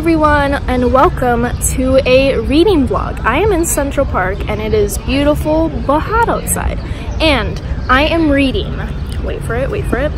everyone and welcome to a reading vlog. I am in Central Park and it is beautiful but hot outside. And I am reading, wait for it, wait for it,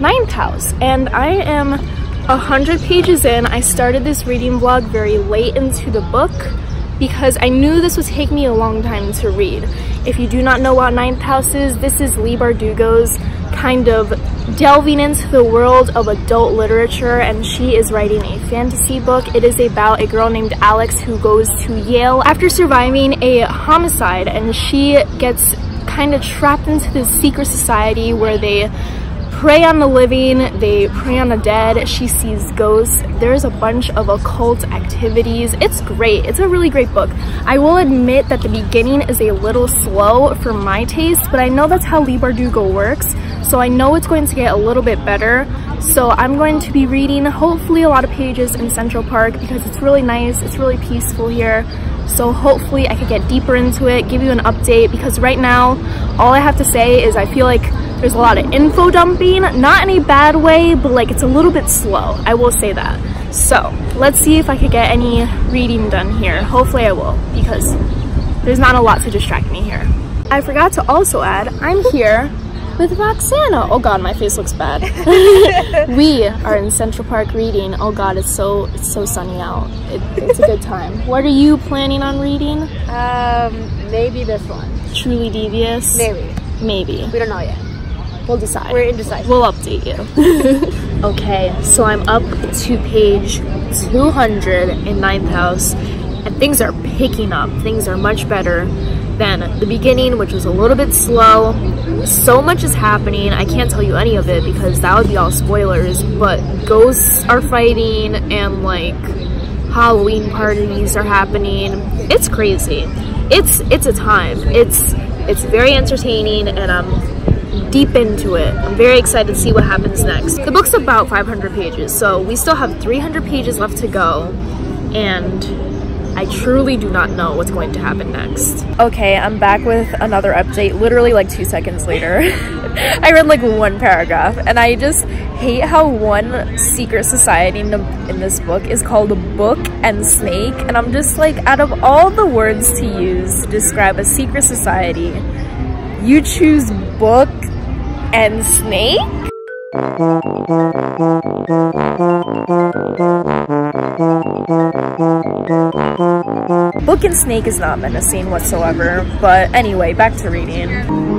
Ninth House. And I am a hundred pages in. I started this reading vlog very late into the book because I knew this would take me a long time to read. If you do not know what Ninth House is, this is Leigh Bardugo's kind of delving into the world of adult literature and she is writing a fantasy book. It is about a girl named Alex who goes to Yale after surviving a homicide and she gets kind of trapped into this secret society where they prey on the living, they prey on the dead, she sees ghosts, there's a bunch of occult activities. It's great, it's a really great book. I will admit that the beginning is a little slow for my taste, but I know that's how Leigh Bardugo works, so I know it's going to get a little bit better. So I'm going to be reading hopefully a lot of pages in Central Park because it's really nice, it's really peaceful here. So hopefully I could get deeper into it, give you an update because right now all I have to say is I feel like there's a lot of info dumping, not in a bad way, but like it's a little bit slow. I will say that. So let's see if I could get any reading done here. Hopefully I will because there's not a lot to distract me here. I forgot to also add, I'm here with Roxana. Oh god, my face looks bad. we are in Central Park reading. Oh god, it's so it's so sunny out. It, it's a good time. What are you planning on reading? Um, maybe this one. Truly Devious? Maybe. Maybe. We don't know yet. We'll decide. We're indecisive. We'll update you. okay, so I'm up to page 200 in Ninth House, and things are picking up. Things are much better than the beginning, which was a little bit slow. So much is happening. I can't tell you any of it because that would be all spoilers, but ghosts are fighting and like Halloween parties are happening. It's crazy. It's it's a time. It's it's very entertaining and I'm deep into it. I'm very excited to see what happens next. The book's about 500 pages, so we still have 300 pages left to go and I truly do not know what's going to happen next. Okay, I'm back with another update, literally like two seconds later. I read like one paragraph and I just hate how one secret society in, the, in this book is called the Book and Snake and I'm just like, out of all the words to use to describe a secret society, you choose Book and Snake? Book and Snake is not menacing whatsoever, but anyway, back to reading.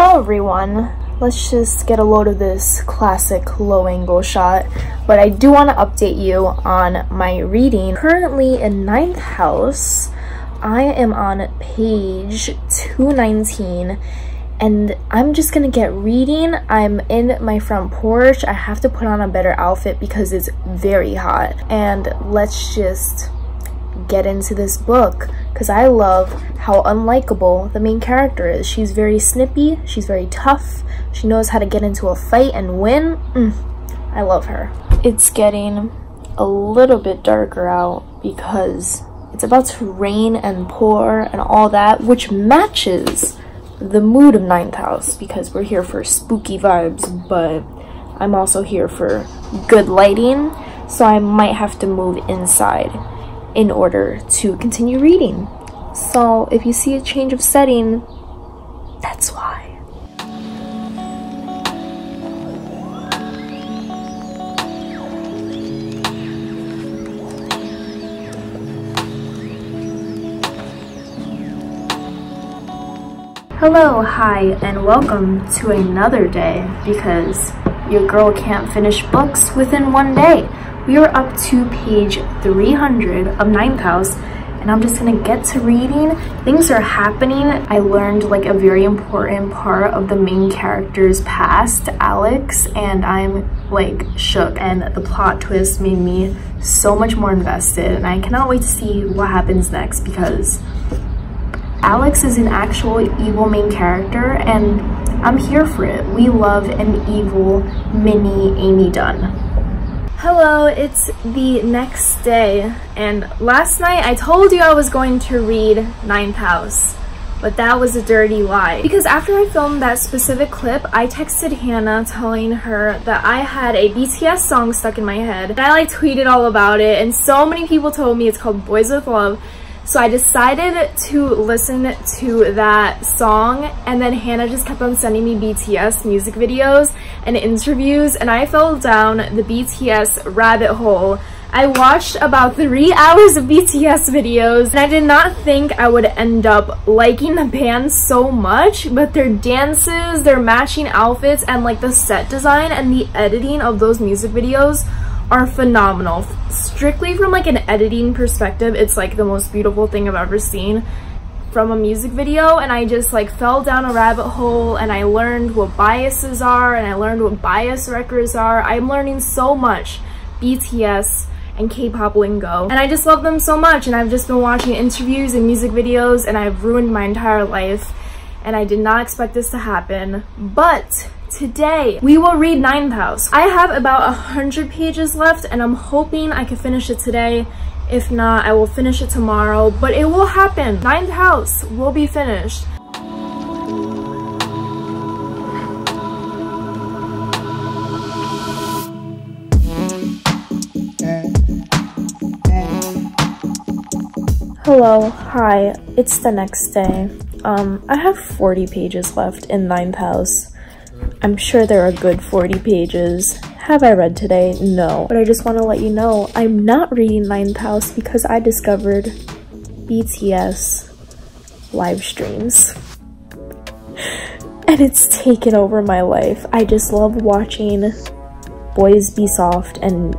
Hello everyone. Let's just get a load of this classic low angle shot. But I do want to update you on my reading. Currently in ninth house, I am on page 219 and I'm just gonna get reading. I'm in my front porch. I have to put on a better outfit because it's very hot. And let's just get into this book because I love how unlikable the main character is. She's very snippy, she's very tough, she knows how to get into a fight and win. Mm, I love her. It's getting a little bit darker out because it's about to rain and pour and all that, which matches the mood of Ninth House because we're here for spooky vibes, but I'm also here for good lighting, so I might have to move inside in order to continue reading. So if you see a change of setting, that's why. Hello, hi, and welcome to another day because your girl can't finish books within one day. We are up to page 300 of Ninth House and I'm just gonna get to reading. Things are happening. I learned like a very important part of the main character's past, Alex, and I'm like shook and the plot twist made me so much more invested and I cannot wait to see what happens next because Alex is an actual evil main character and I'm here for it. We love an evil mini Amy Dunne. Hello, it's the next day, and last night I told you I was going to read Ninth House, but that was a dirty lie. Because after I filmed that specific clip, I texted Hannah telling her that I had a BTS song stuck in my head, and I like tweeted all about it, and so many people told me it's called Boys With Love, so I decided to listen to that song and then Hannah just kept on sending me BTS music videos and interviews and I fell down the BTS rabbit hole. I watched about three hours of BTS videos and I did not think I would end up liking the band so much, but their dances, their matching outfits, and like the set design and the editing of those music videos are phenomenal. Strictly from like an editing perspective, it's like the most beautiful thing I've ever seen from a music video and I just like fell down a rabbit hole and I learned what biases are and I learned what bias wreckers are. I'm learning so much BTS and K-pop lingo and I just love them so much and I've just been watching interviews and music videos and I've ruined my entire life and I did not expect this to happen but Today, we will read Ninth House. I have about a hundred pages left and I'm hoping I can finish it today. If not, I will finish it tomorrow, but it will happen. Ninth House will be finished. Hello, hi, it's the next day. Um, I have 40 pages left in Ninth House. I'm sure there are good 40 pages. Have I read today? No. But I just want to let you know I'm not reading Ninth House because I discovered BTS live streams. and it's taken over my life. I just love watching boys be soft and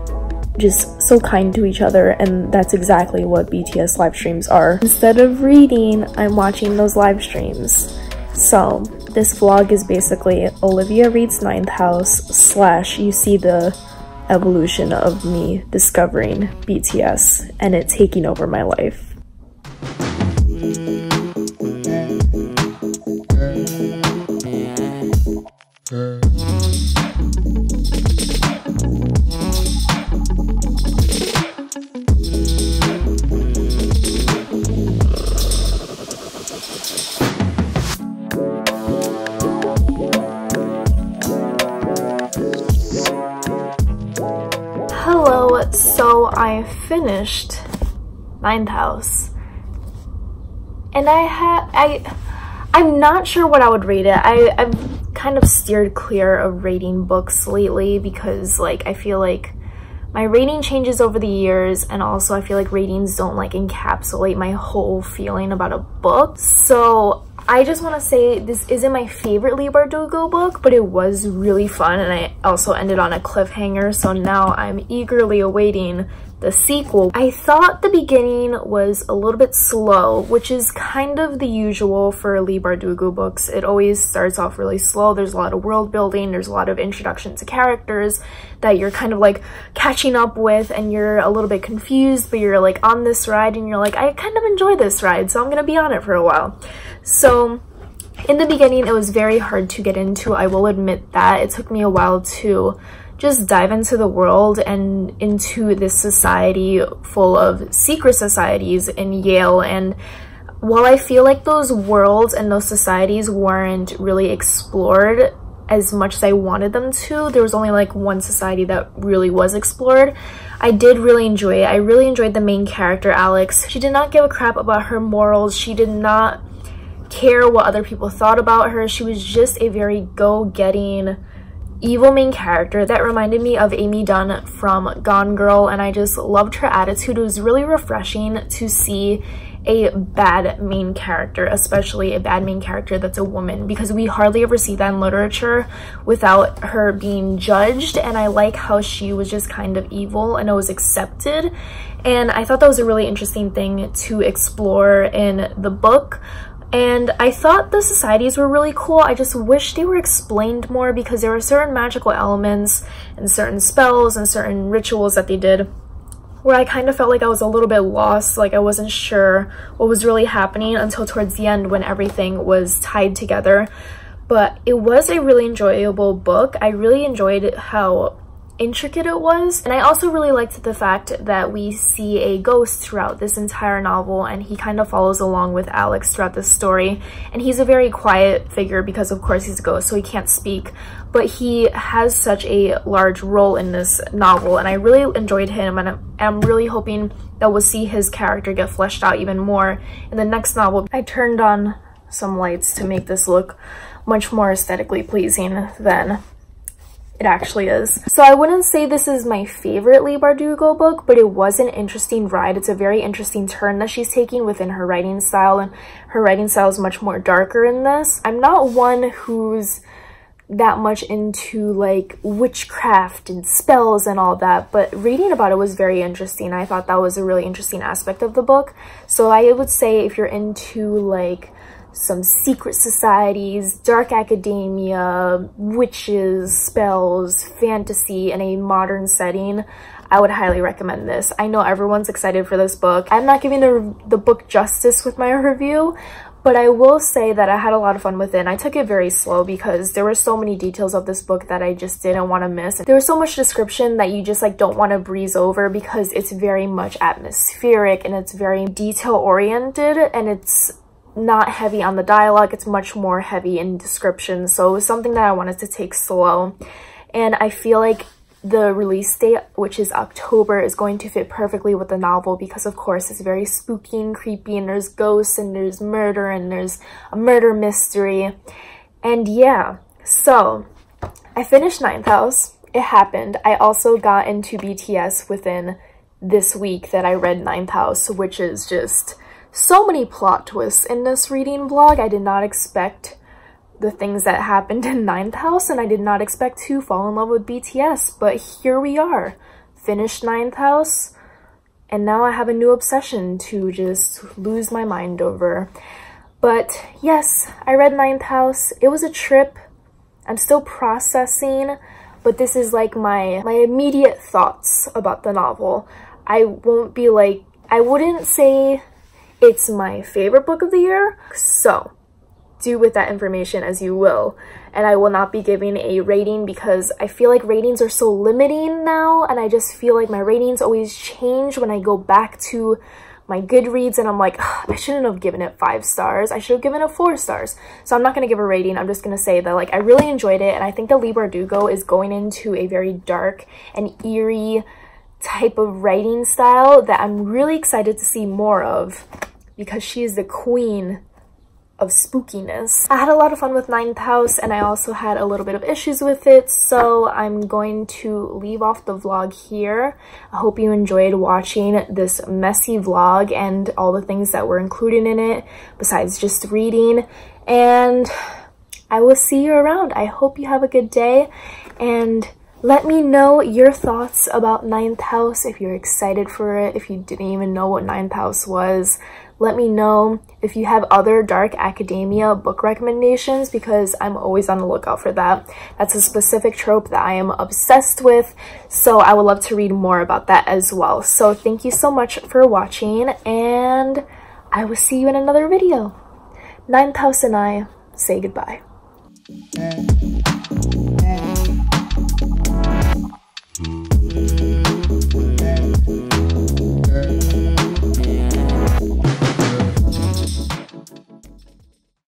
just so kind to each other and that's exactly what BTS live streams are. Instead of reading, I'm watching those live streams. So this vlog is basically Olivia reads Ninth House slash you see the evolution of me discovering BTS and it taking over my life. Ninth House. And I have, I I'm not sure what I would rate it. I, I've kind of steered clear of rating books lately because like I feel like my rating changes over the years and also I feel like ratings don't like encapsulate my whole feeling about a book. So I just want to say this isn't my favorite Leigh Bardugo book, but it was really fun and I also ended on a cliffhanger. So now I'm eagerly awaiting the sequel. I thought the beginning was a little bit slow, which is kind of the usual for Leigh Bardugo books. It always starts off really slow. There's a lot of world building. There's a lot of introduction to characters that you're kind of like catching up with and you're a little bit confused, but you're like on this ride and you're like, I kind of enjoy this ride, so I'm gonna be on it for a while. So in the beginning, it was very hard to get into. I will admit that. It took me a while to just dive into the world and into this society full of secret societies in Yale and while I feel like those worlds and those societies weren't really explored as much as I wanted them to, there was only like one society that really was explored. I did really enjoy it. I really enjoyed the main character, Alex. She did not give a crap about her morals. She did not care what other people thought about her. She was just a very go-getting evil main character that reminded me of Amy Dunne from Gone Girl and I just loved her attitude. It was really refreshing to see a bad main character, especially a bad main character that's a woman because we hardly ever see that in literature without her being judged and I like how she was just kind of evil and it was accepted and I thought that was a really interesting thing to explore in the book and I thought the societies were really cool. I just wish they were explained more because there were certain magical elements and certain spells and certain rituals that they did where I kind of felt like I was a little bit lost, like I wasn't sure what was really happening until towards the end when everything was tied together. But it was a really enjoyable book. I really enjoyed how intricate it was. And I also really liked the fact that we see a ghost throughout this entire novel and he kind of follows along with Alex throughout this story. And he's a very quiet figure because of course he's a ghost so he can't speak. But he has such a large role in this novel and I really enjoyed him and I'm, I'm really hoping that we'll see his character get fleshed out even more in the next novel. I turned on some lights to make this look much more aesthetically pleasing than it actually is. So I wouldn't say this is my favorite Leigh Bardugo book, but it was an interesting ride. It's a very interesting turn that she's taking within her writing style, and her writing style is much more darker in this. I'm not one who's that much into like witchcraft and spells and all that but reading about it was very interesting i thought that was a really interesting aspect of the book so i would say if you're into like some secret societies, dark academia, witches, spells, fantasy in a modern setting, I would highly recommend this. I know everyone's excited for this book. I'm not giving the, the book justice with my review, but I will say that I had a lot of fun with it and I took it very slow because there were so many details of this book that I just didn't want to miss. There was so much description that you just like don't want to breeze over because it's very much atmospheric and it's very detail oriented and it's not heavy on the dialogue, it's much more heavy in description. So it was something that I wanted to take slow. And I feel like the release date, which is October, is going to fit perfectly with the novel because of course it's very spooky and creepy and there's ghosts and there's murder and there's a murder mystery. And yeah, so I finished Ninth House. It happened. I also got into BTS within this week that I read Ninth House, which is just so many plot twists in this reading vlog. I did not expect the things that happened in Ninth House and I did not expect to fall in love with BTS, but here we are. Finished Ninth House and now I have a new obsession to just lose my mind over. But yes, I read Ninth House. It was a trip. I'm still processing, but this is like my, my immediate thoughts about the novel. I won't be like, I wouldn't say it's my favorite book of the year, so do with that information as you will. And I will not be giving a rating because I feel like ratings are so limiting now and I just feel like my ratings always change when I go back to my Goodreads and I'm like, I shouldn't have given it five stars. I should have given it four stars. So I'm not going to give a rating. I'm just going to say that like I really enjoyed it and I think that Leigh Bardugo is going into a very dark and eerie type of writing style that I'm really excited to see more of because she is the queen of spookiness. I had a lot of fun with Ninth House and I also had a little bit of issues with it so I'm going to leave off the vlog here. I hope you enjoyed watching this messy vlog and all the things that were included in it besides just reading and I will see you around. I hope you have a good day and let me know your thoughts about Ninth House if you're excited for it, if you didn't even know what Ninth House was. Let me know if you have other dark academia book recommendations because I'm always on the lookout for that. That's a specific trope that I am obsessed with, so I would love to read more about that as well. So thank you so much for watching, and I will see you in another video. Ninth House and I say goodbye.